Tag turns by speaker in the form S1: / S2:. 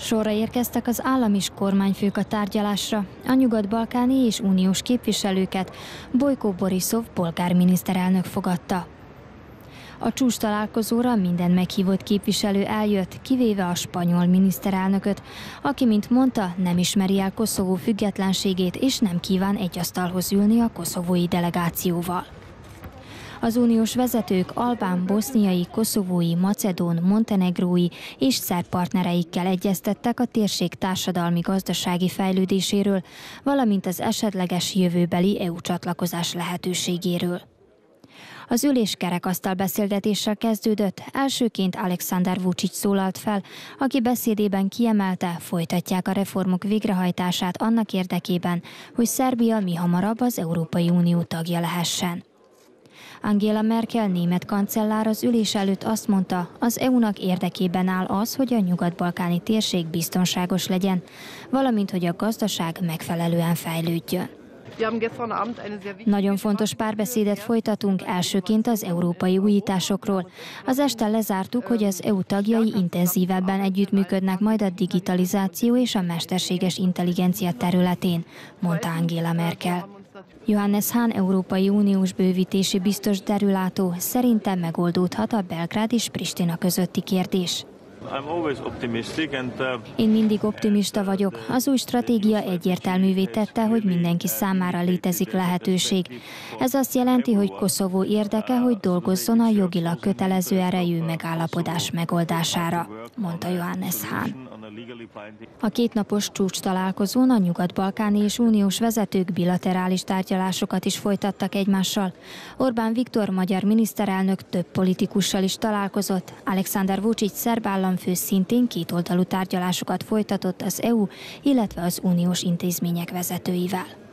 S1: Sorra érkeztek az állam és kormányfők a tárgyalásra, a nyugat-balkáni és uniós képviselőket Bojko Borisov polgárminiszterelnök fogadta. A csúcs találkozóra minden meghívott képviselő eljött, kivéve a spanyol miniszterelnököt, aki, mint mondta, nem ismeri el Koszovó függetlenségét és nem kíván egy asztalhoz ülni a koszovói delegációval. Az uniós vezetők albán, boszniai, koszovói, macedón, montenegrói és szerb partnereikkel egyeztettek a térség társadalmi-gazdasági fejlődéséről, valamint az esetleges jövőbeli EU csatlakozás lehetőségéről. Az ülés kerekasztal beszélgetéssel kezdődött, elsőként Alexander Vucic szólalt fel, aki beszédében kiemelte, folytatják a reformok végrehajtását annak érdekében, hogy Szerbia mi hamarabb az Európai Unió tagja lehessen. Angela Merkel német kancellár az ülés előtt azt mondta, az EU-nak érdekében áll az, hogy a nyugat-balkáni térség biztonságos legyen, valamint hogy a gazdaság megfelelően fejlődjön. Nagyon fontos párbeszédet folytatunk elsőként az európai újításokról. Az este lezártuk, hogy az EU tagjai intenzívebben együttműködnek majd a digitalizáció és a mesterséges intelligencia területén, mondta Angela Merkel. Johannes Hahn Európai Uniós bővítési biztos derülátó szerintem megoldódhat a Belgrád és Pristina közötti kérdés.
S2: Uh,
S1: Én mindig optimista vagyok. Az új stratégia egyértelművé tette, hogy mindenki számára létezik lehetőség. Ez azt jelenti, hogy Koszovó érdeke, hogy dolgozzon a jogilag kötelező erejű megállapodás megoldására, mondta Johannes Hahn. A kétnapos csúcs találkozón a nyugat-balkáni és uniós vezetők bilaterális tárgyalásokat is folytattak egymással. Orbán Viktor magyar miniszterelnök több politikussal is találkozott. Alexander Vucic szerb államfő szintén kétoldalú tárgyalásokat folytatott az EU, illetve az uniós intézmények vezetőivel.